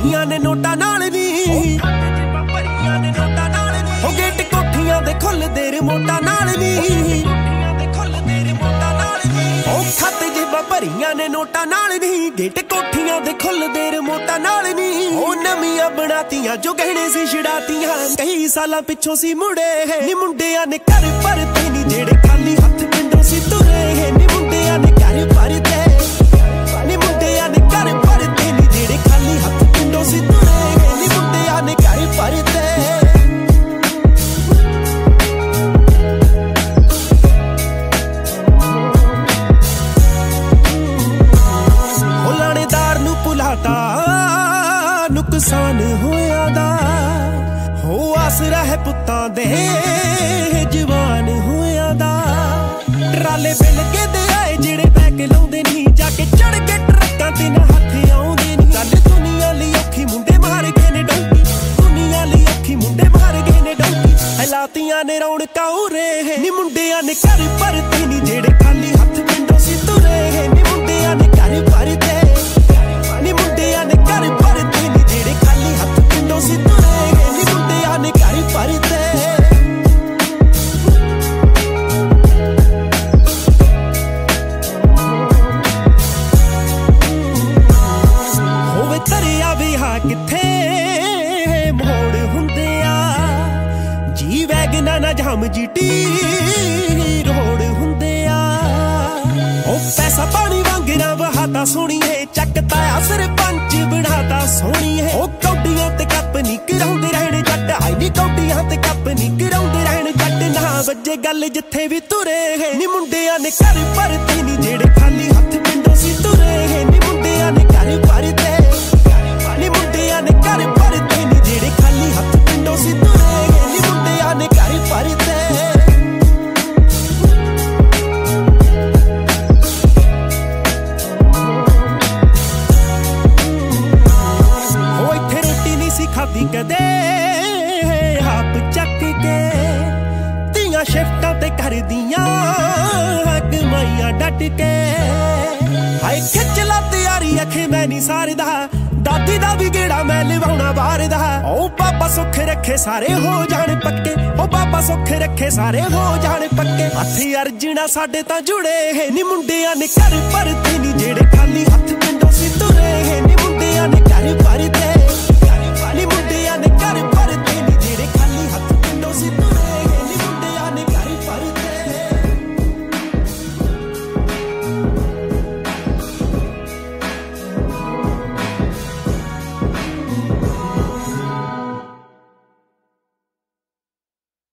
ਭਰੀਆਂ ਨੇ ਨੋਟਾਂ ਨਾਲ ਨਹੀਂ ਹੋ ਗੇਟ ਕੋਠੀਆਂ ਦੇ ਖੁੱਲਦੇ ਰਿਮੋਟਾਂ ਨਾਲ ਨਹੀਂ ਉਹ ਖੱਤ ਜੇ ਭਰੀਆਂ ਨੇ ਨੋਟਾਂ ਨਾਲ ਨਹੀਂ ਗੇਟ ਕੋਠੀਆਂ ਦੇ ਖੁੱਲ ਦੇ ਰਿਮੋਟਾਂ ਨਾਲ ਨਹੀਂ ਉਹ ਨਵੀਆਂ ਬਣਾਤੀਆਂ ਜੋ ਗਹਿਣੇ ਸੀ ਛਿੜਾਤੀਆਂ। ਕਈ ਸਾਲਾਂ ਪਿੱਛੋਂ ਸੀ ਮੁੜੇ। ਨੀ ਮੁੰਡਿਆਂ ਨੇ ਘਰ ਪਰਤੇ ਨਹੀਂ ਜਿਹੜੇ ਨੁਕਸਾਨ ਹੋਇਆ ਦਾ। ਹੋ ਆਸਰਾ ਹੈ ਪੁੱਤਾਂ ਦੇ ਜਵਾਨ ਹੋਇਆ ਦਾ। ਟਰਾਲੇ ਬਿਲ ਕੇ ਦੇ ਆਏ ਜਿਹੜੇ ਬੈ ਲਾਉਂਦੇ ਨਹੀਂ ਜਾ ਕੇ ਚੜ ਕੇ ਟਰੱਕਾਂ ਤੇ ਨਾ ਹੱਥ ਆਉਂਦੇ ਨਹੀਂ ਗੱਲ ਦੁਨੀਆ ਲਈ ਔਖੀ ਮੁੰਡੇ ਮਾਰ ਗਏ ਨੇ ਡੌਂਕੀ। ਦੁਨੀਆ ਲਈ ਔਖੀ ਮੁੰਡੇ ਮਾਰ ਗਏ ਨੇ ਡੌਂਕੀ। ਹਲਾਤੀਆਂ ਨੇ ਰੌਣਕਾਂ ਉਰੇ। ਨੀ ਮੁੰਡਿਆਂ ਨੇ ਘਰ ਭਰਤੇ ਨਹੀਂ ਜਿਹੜੇ ਵੈਗਨਾ ਨਾ ਜਮ ਜੀਟੀ ਰੋੜ ਹੁੰਦੇ ਆ ਉਹ ਪੈਸਾ ਪਾਣੀ ਵਾਂਗਰਾ ਵਹਾਤਾ ਸੋਣੀਏ ਚੱਕਤਾ ਆ ਸਰਪੰਚ ਬਣਾਤਾ ਸੋਣੀਏ ਉਹ ਕੌਡੀਆਂ ਤੇ ਕੱਪ ਨਹੀਂ ਕਰਾਉਂਦੇ ਰਹਿਣ ਜੱਟ ਆਈ ਨਹੀਂ ਕੌਡੀਆਂ ਤੇ ਕੱਪ ਨਹੀਂ ਕਰਾਉਂਦੇ ਰਹਿਣ ਜੱਟ। ਨਾ ਵੱਜੇ ਗੱਲ ਜਿੱਥੇ ਵੀ ਤੁਰੇ ਨੀ ਮੁੰਡਿਆਂ ਨੇ ਘਰ ਭਰਤੇ ਨਹੀਂ ਜਿਹੜੇ ਖਾਲੀ ਹੱਥ ਪਿੰਡੋਂ ਸੀ ਖਾਦੀ ਕਦੇ ਆਪ ਚੱਕ ਕੇ। ਧੀਆਂ ਸ਼ਿਫਟਾਂ ਤੇ ਕਰਦੀਆਂ ਕਮਾਈਆਂ ਡਟ ਕੇ। ਹਾਏ, ਖਿੱਚ ਲਾ ਤਿਆਰੀ, ਅਖੇ ਮੈਂ ਨਹੀਂ ਸਾਰਦਾ। ਦਾਦੀ ਦਾ ਵੀ ਗੇੜਾ ਮੈਂ ਲਿਵਾਉਣਾ ਬਾਹਰ ਦਾ ਓ ਬਾਬਾ ਸੁੱਖ ਰੱਖੇ ਸਾਰੇ ਹੋ ਜਾਣ ਪੱਕੇ। ਓ ਬਾਬਾ ਸੁੱਖ ਰੱਖੇ ਸਾਰੇ ਹੋ ਜਾਣ ਪੱਕੇ। ਹੱਥ ਅਰਜਣਾ ਸਾਡੇ ਤਾਂ ਜੁੜੇ ਨੀ, ਮੁੰਡਿਆਂ ਨੇ ਘਰ ਭਰਤੇ